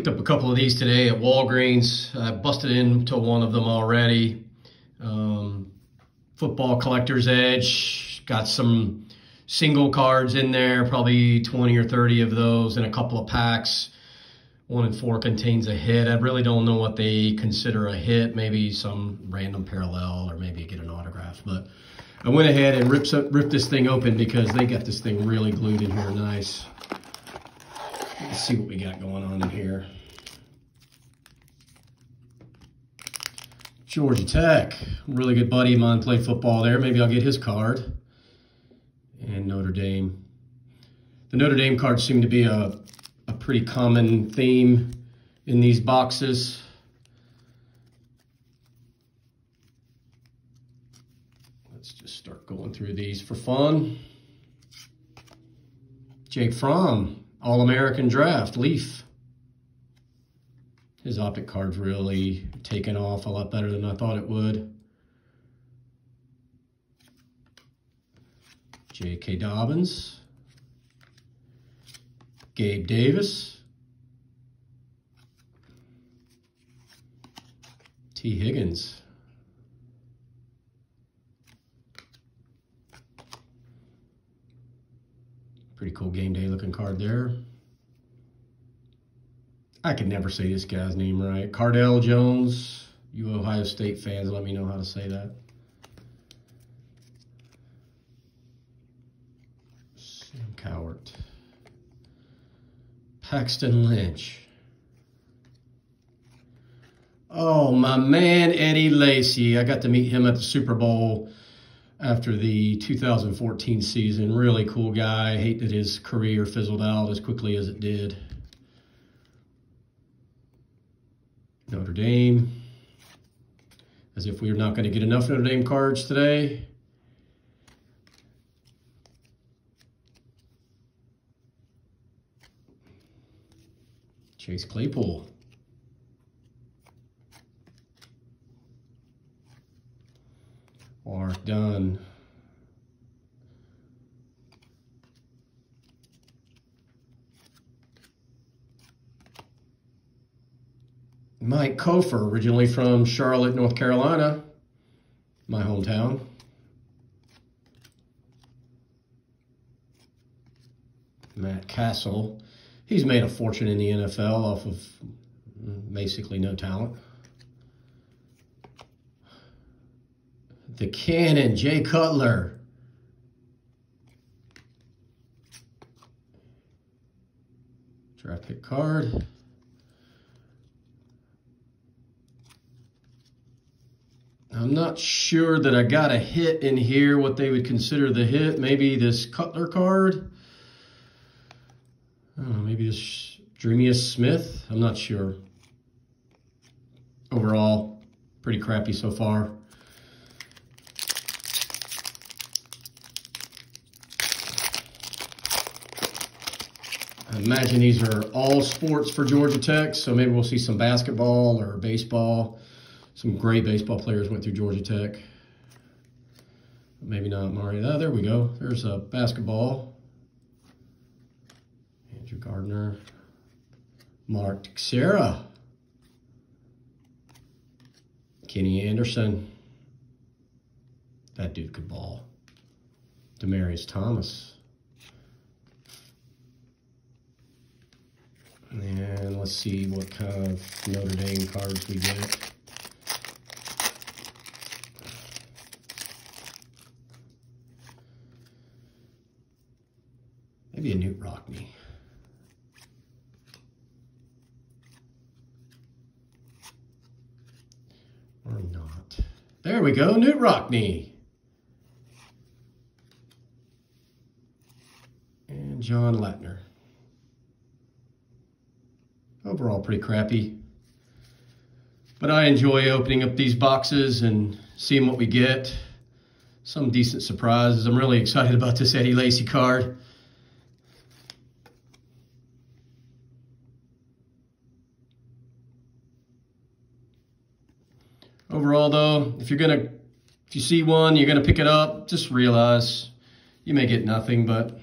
Picked up a couple of these today at Walgreens. I busted into one of them already. Um, football Collector's Edge. Got some single cards in there, probably 20 or 30 of those in a couple of packs. One in four contains a hit. I really don't know what they consider a hit. Maybe some random parallel or maybe get an autograph. But I went ahead and ripped, ripped this thing open because they got this thing really glued in here nice. Let's see what we got going on in here. Georgia Tech, really good buddy of mine played football there. Maybe I'll get his card. And Notre Dame. The Notre Dame cards seem to be a, a pretty common theme in these boxes. Let's just start going through these for fun. Jake Fromm, All-American Draft, Leaf. His optic card's really taken off a lot better than I thought it would. J.K. Dobbins. Gabe Davis. Tee Higgins. Pretty cool game day looking card there. I can never say this guy's name right. Cardale Jones. You Ohio State fans, let me know how to say that. Sam Cowart. Paxton Lynch. Oh, my man, Eddie Lacy. I got to meet him at the Super Bowl after the 2014 season. Really cool guy. I hate that his career fizzled out as quickly as it did. Notre Dame. As if we're not going to get enough Notre Dame cards today. Chase Claypool. Mark done Mike Cofer, originally from Charlotte, North Carolina, my hometown. Matt Cassel. He's made a fortune in the NFL off of basically no talent. The Cannon, Jay Cutler. Draft pick card. I'm not sure that I got a hit in here, what they would consider the hit. Maybe this Cutler card. Maybe this Dreamius Smith. I'm not sure. Overall, pretty crappy so far. I imagine these are all sports for Georgia Tech, so maybe we'll see some basketball or baseball. Some great baseball players went through Georgia Tech. Maybe not Mario. Oh, there we go. There's a basketball. Andrew Gardner. Mark Teixeira. Kenny Anderson. That dude could ball. Demaryius Thomas. And let's see what kind of Notre Dame cards we get. Maybe a Knute Rockne. Or not. There we go, Knute Rockne. And John Lattner. Overall, pretty crappy. But I enjoy opening up these boxes and seeing what we get. Some decent surprises. I'm really excited about this Eddie Lacy card. Overall, though, if you're to, if you see one, you're to pick it up, just realize you may get nothing, but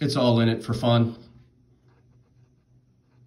it's all in it for fun.